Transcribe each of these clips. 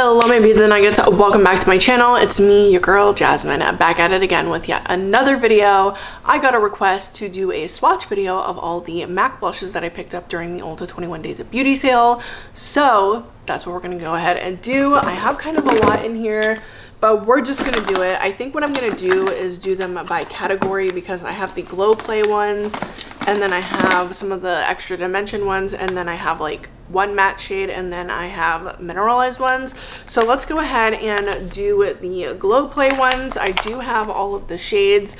Hello my beans and nuggets, welcome back to my channel. It's me, your girl Jasmine, back at it again with yet another video. I got a request to do a swatch video of all the MAC blushes that I picked up during the Ulta 21 Days of Beauty sale. So that's what we're gonna go ahead and do. I have kind of a lot in here but we're just gonna do it. I think what I'm gonna do is do them by category because I have the glow play ones and then I have some of the extra dimension ones and then I have like one matte shade and then I have mineralized ones. So let's go ahead and do the glow play ones. I do have all of the shades.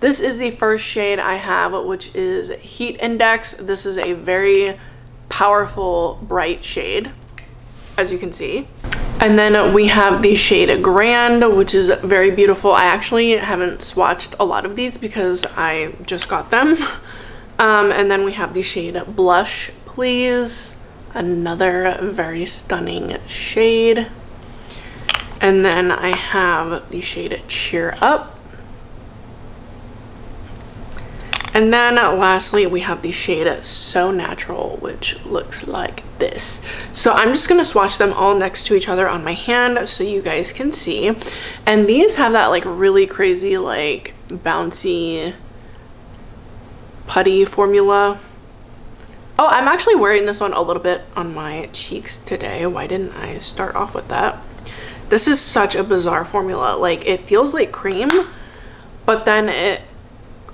This is the first shade I have which is Heat Index. This is a very powerful bright shade as you can see. And then we have the shade Grand, which is very beautiful. I actually haven't swatched a lot of these because I just got them. Um, and then we have the shade Blush Please, another very stunning shade. And then I have the shade Cheer Up. And then lastly, we have the shade So Natural, which looks like this. So I'm just going to swatch them all next to each other on my hand so you guys can see. And these have that like really crazy like bouncy putty formula. Oh, I'm actually wearing this one a little bit on my cheeks today. Why didn't I start off with that? This is such a bizarre formula. Like it feels like cream, but then it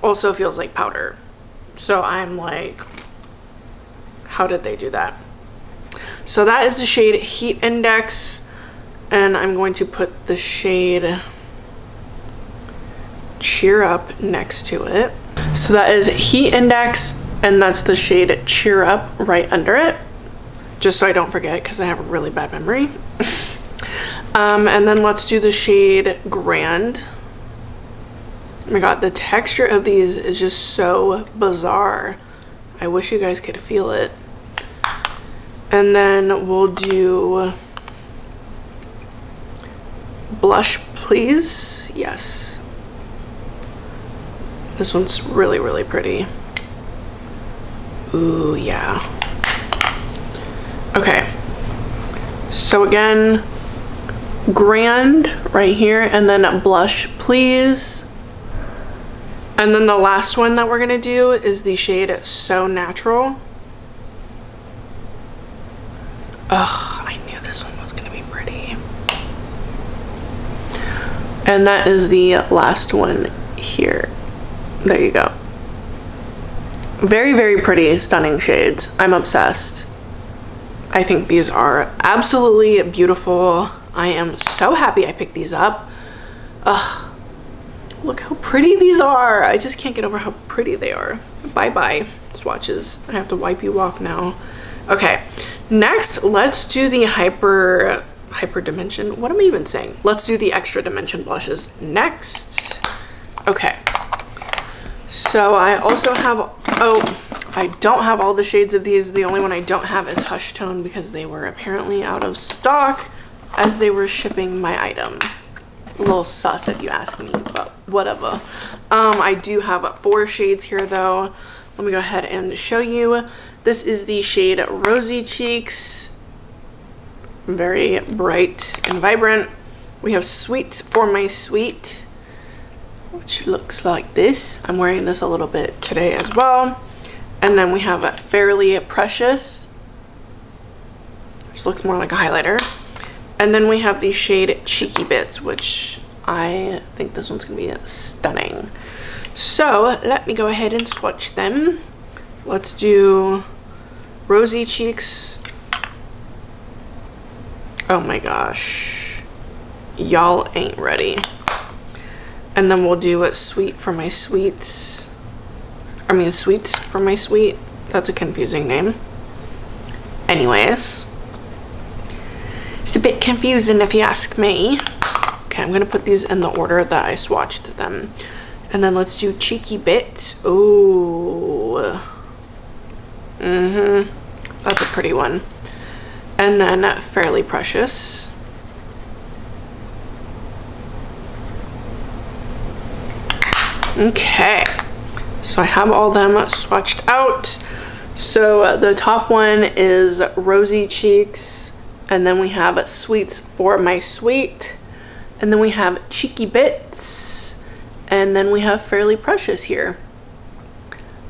also feels like powder. So I'm like, how did they do that? So that is the shade Heat Index. And I'm going to put the shade Cheer Up next to it. So that is Heat Index and that's the shade Cheer Up right under it. Just so I don't forget because I have a really bad memory. um, and then let's do the shade Grand. Oh my god, the texture of these is just so bizarre. I wish you guys could feel it. And then we'll do blush, please. Yes. This one's really, really pretty. Ooh, yeah. Okay. So again, grand right here, and then blush, please. And then the last one that we're going to do is the shade So Natural. Ugh, I knew this one was going to be pretty. And that is the last one here. There you go. Very, very pretty, stunning shades. I'm obsessed. I think these are absolutely beautiful. I am so happy I picked these up. Ugh, Look how pretty these are. I just can't get over how pretty they are. Bye-bye, swatches. I have to wipe you off now. Okay, next, let's do the hyper, hyper dimension. What am I even saying? Let's do the extra dimension blushes next. Okay, so I also have, oh, I don't have all the shades of these. The only one I don't have is Hush Tone because they were apparently out of stock as they were shipping my item a little sus if you ask me, but whatever. Um, I do have four shades here though. Let me go ahead and show you. This is the shade Rosy Cheeks. Very bright and vibrant. We have Sweet for My Sweet, which looks like this. I'm wearing this a little bit today as well. And then we have a Fairly Precious, which looks more like a highlighter. And then we have the shade Cheeky Bits, which I think this one's going to be stunning. So let me go ahead and swatch them. Let's do Rosy Cheeks. Oh my gosh. Y'all ain't ready. And then we'll do it sweet for my sweets. I mean sweets for my sweet. That's a confusing name. Anyways. It's a bit confusing if you ask me. Okay, I'm gonna put these in the order that I swatched them. And then let's do Cheeky Bit. Oh. Mm-hmm. That's a pretty one. And then Fairly Precious. Okay. So I have all them swatched out. So uh, the top one is Rosy Cheeks And then we have Sweets for My Sweet. And then we have Cheeky Bits. And then we have Fairly Precious here.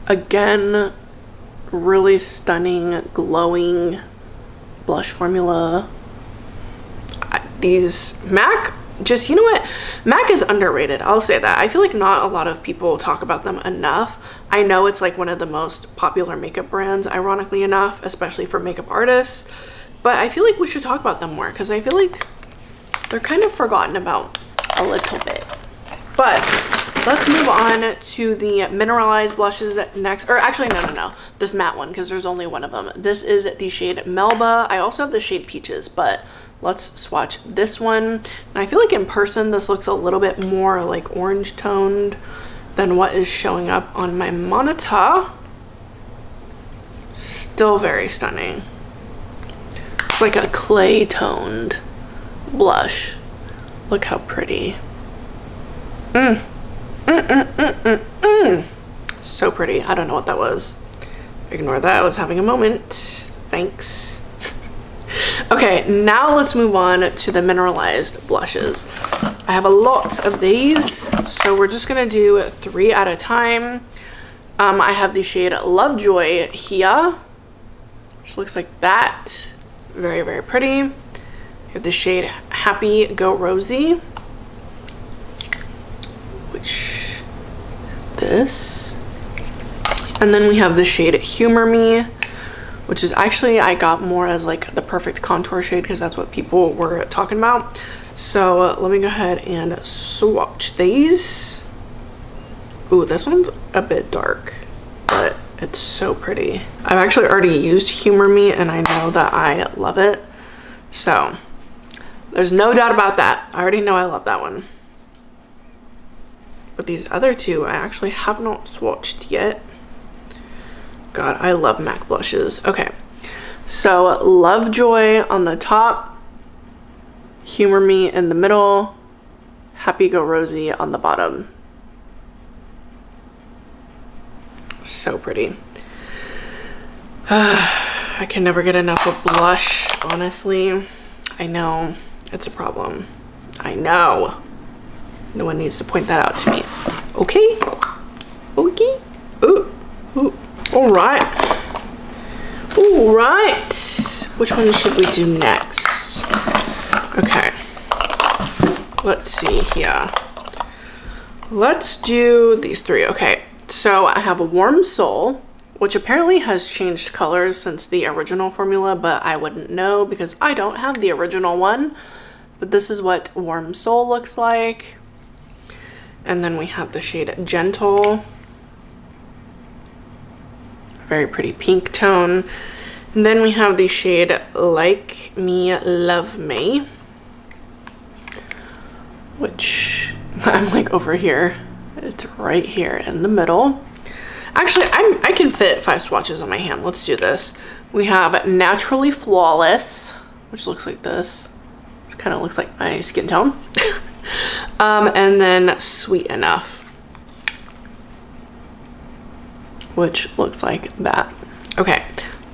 Again, really stunning, glowing blush formula. These MAC, just, you know what? MAC is underrated. I'll say that. I feel like not a lot of people talk about them enough. I know it's like one of the most popular makeup brands, ironically enough, especially for makeup artists. But I feel like we should talk about them more because I feel like they're kind of forgotten about a little bit. But let's move on to the mineralized blushes next. Or actually, no, no, no. This matte one because there's only one of them. This is the shade Melba. I also have the shade Peaches, but let's swatch this one. And I feel like in person, this looks a little bit more like orange toned than what is showing up on my monitor. Still very stunning. It's like a clay toned blush. Look how pretty. Mm. Mm, mm, mm, mm, mm. So pretty. I don't know what that was. Ignore that. I was having a moment. Thanks. Okay, now let's move on to the mineralized blushes. I have a lot of these, so we're just to do three at a time. Um, I have the shade Lovejoy here, which looks like that. Very, very pretty have the shade Happy Go Rosy, which this. And then we have the shade Humor Me, which is actually I got more as like the perfect contour shade because that's what people were talking about. So uh, let me go ahead and swatch these. Ooh, this one's a bit dark, but it's so pretty. I've actually already used Humor Me and I know that I love it. So there's no doubt about that. I already know I love that one. But these other two, I actually have not swatched yet. God, I love MAC blushes. Okay, so Lovejoy on the top, Humor Me in the middle, Happy Go Rosy on the bottom. So pretty. I can never get enough of blush, honestly. I know. It's a problem. I know. No one needs to point that out to me. Okay? Okay? Ooh. Ooh. All right. All right. Which one should we do next? Okay. Let's see here. Let's do these three. Okay. So I have a warm soul which apparently has changed colors since the original formula, but I wouldn't know because I don't have the original one. But this is what Warm Soul looks like. And then we have the shade Gentle. Very pretty pink tone. And then we have the shade Like Me, Love Me. Which I'm like over here. It's right here in the middle. Actually, I'm, I can fit five swatches on my hand. Let's do this. We have Naturally Flawless, which looks like this kind of looks like my skin tone. um, and then Sweet Enough, which looks like that. Okay,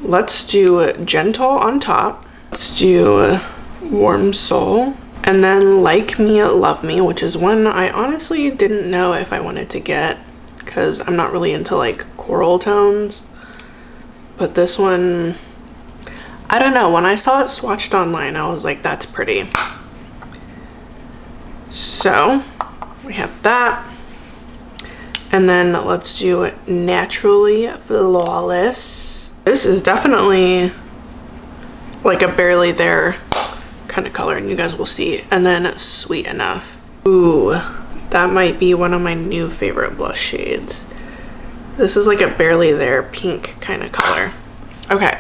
let's do Gentle on top. Let's do Warm Soul. And then Like Me, Love Me, which is one I honestly didn't know if I wanted to get because I'm not really into like coral tones. But this one I don't know. When I saw it swatched online, I was like, that's pretty. So we have that. And then let's do Naturally Flawless. This is definitely like a barely there kind of color and you guys will see. And then Sweet Enough. Ooh, that might be one of my new favorite blush shades. This is like a barely there pink kind of color. Okay,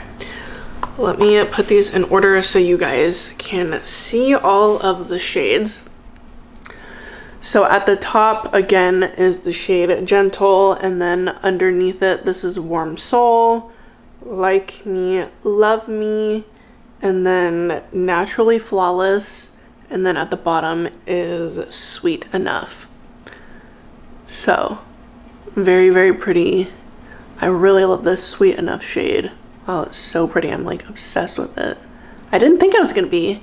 let me put these in order so you guys can see all of the shades. So at the top, again, is the shade Gentle, and then underneath it, this is Warm Soul, Like Me, Love Me, and then Naturally Flawless, and then at the bottom is Sweet Enough. So, very, very pretty. I really love this Sweet Enough shade. Oh, it's so pretty. I'm like obsessed with it. I didn't think I was gonna be.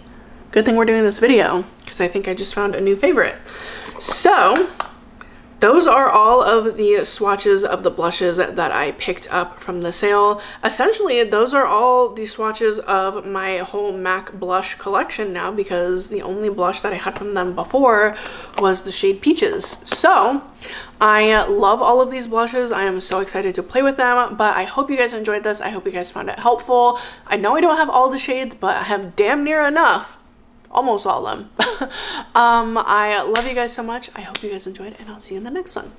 Good thing we're doing this video because I think I just found a new favorite. So those are all of the swatches of the blushes that I picked up from the sale. Essentially, those are all the swatches of my whole MAC blush collection now because the only blush that I had from them before was the shade Peaches. So I love all of these blushes. I am so excited to play with them, but I hope you guys enjoyed this. I hope you guys found it helpful. I know I don't have all the shades, but I have damn near enough almost all of them. um, I love you guys so much. I hope you guys enjoyed, and I'll see you in the next one.